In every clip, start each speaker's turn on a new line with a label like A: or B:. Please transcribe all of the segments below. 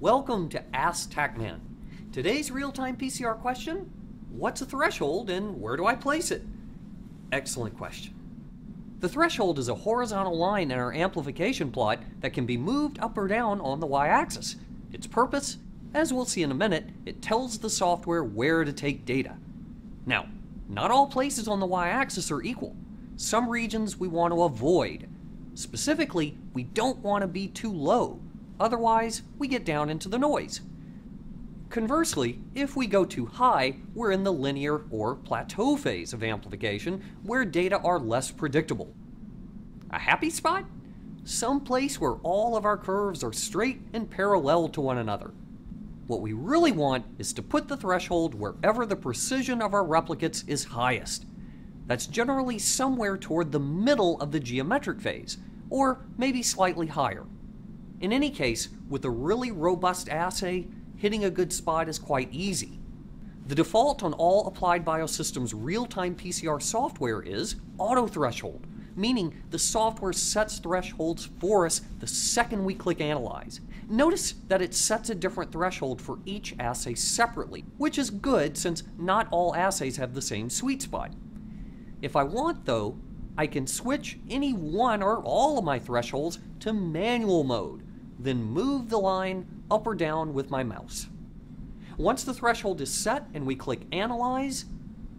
A: Welcome to Ask TaqMan. Today's real-time PCR question, what's a threshold and where do I place it? Excellent question. The threshold is a horizontal line in our amplification plot that can be moved up or down on the y-axis. Its purpose, as we'll see in a minute, it tells the software where to take data. Now, not all places on the y-axis are equal. Some regions we want to avoid. Specifically, we don't want to be too low, otherwise we get down into the noise. Conversely, if we go too high, we're in the linear or plateau phase of amplification, where data are less predictable. A happy spot? Some place where all of our curves are straight and parallel to one another. What we really want is to put the threshold wherever the precision of our replicates is highest. That's generally somewhere toward the middle of the geometric phase, or maybe slightly higher. In any case, with a really robust assay, hitting a good spot is quite easy. The default on all Applied Biosystems real-time PCR software is auto threshold, meaning the software sets thresholds for us the second we click Analyze. Notice that it sets a different threshold for each assay separately, which is good since not all assays have the same sweet spot. If I want though, I can switch any one or all of my thresholds to manual mode, then move the line up or down with my mouse. Once the threshold is set and we click Analyze,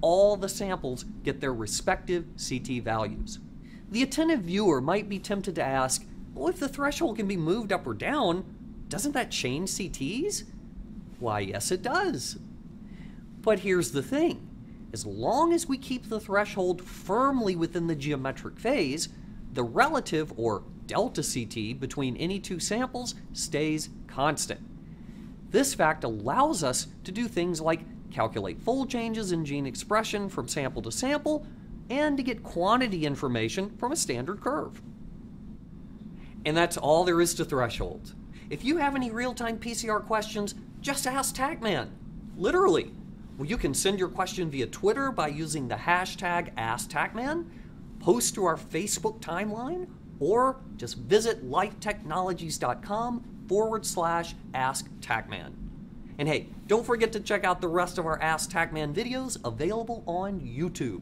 A: all the samples get their respective CT values. The attentive viewer might be tempted to ask, well, if the threshold can be moved up or down, doesn't that change CTs? Why, yes, it does. But here's the thing as long as we keep the threshold firmly within the geometric phase, the relative or delta CT between any two samples stays constant. This fact allows us to do things like calculate fold changes in gene expression from sample to sample, and to get quantity information from a standard curve. And that's all there is to thresholds. If you have any real-time PCR questions, just ask TaqMan. Literally. Well, you can send your question via Twitter by using the hashtag AskTaqMan, post to our Facebook timeline, or just visit lifetechnologies.com forward slash AskTaqMan. And hey, don't forget to check out the rest of our Ask TaqMan videos available on YouTube.